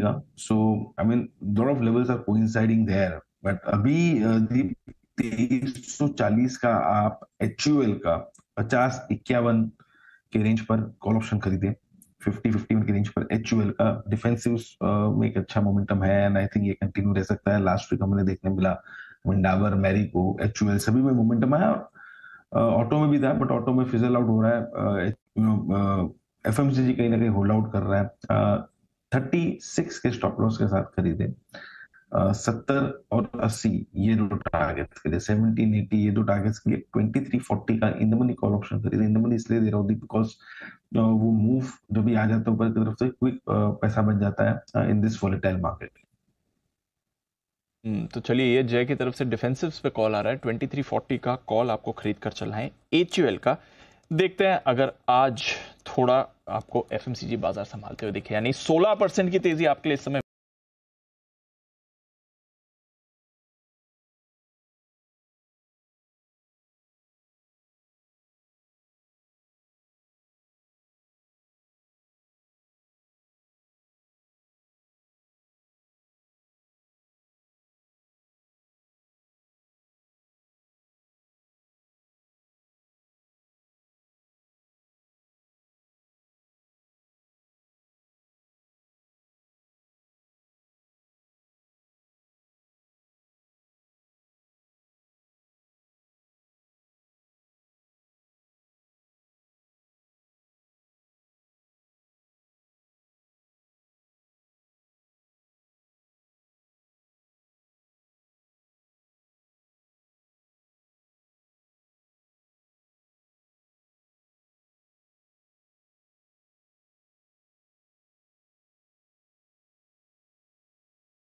का so I mean of levels are coinciding there but अभी तेईस सौ चालीस का आप एच का पचास इक्यावन के रेंज पर कॉल ऑप्शन खरीदे। फिफ्टी फिफ्टी के रेंज पर एच का डिफेंसिव में एक अच्छा मोमेंटम है एंड आई थिंक ये कंटिन्यू रह सकता है। लास्ट वीक हमने देखने मिला विंडावर मैरिको एच सभी में मोमेंटम आया। ऑटो में भी था बट ऑटो में फिजल आउट हो रहा है। एफ़ एम सी जी कहीं ना कहीं होल्ड आउट कर रहा है। थर्टी सिक्स के स्टॉप लॉस के साथ खरीदे। सत्तर और अस्सी, ये दो टारगेट के लिए। सेवनटीन एटी ये दो टारगेट्स के लिए ट्वेंटी थ्री फोर्टी का इन मनी कॉल ऑप्शन खरीदे। इन मनी इसलिए दे रहा हूँ बिकॉज़ वो मूव जो भी आ जाता है ऊपर की तरफ़ से क्विक पैसा बन जाता है इन दिस वॉलेटाइल मार्केट तो चलिए ये जय की तरफ़ से डिफेंसिव पे कॉल आ रहा है। ट्वेंटी थ्री फोर्टी का कॉल आपको खरीद कर चलना है एच का। देखते हैं अगर आज थोड़ा आपको एफएमसीजी बाज़ार संभालते हुए दिखे। यानी 16 परसेंट की तेज़ी आपके लिए इस समय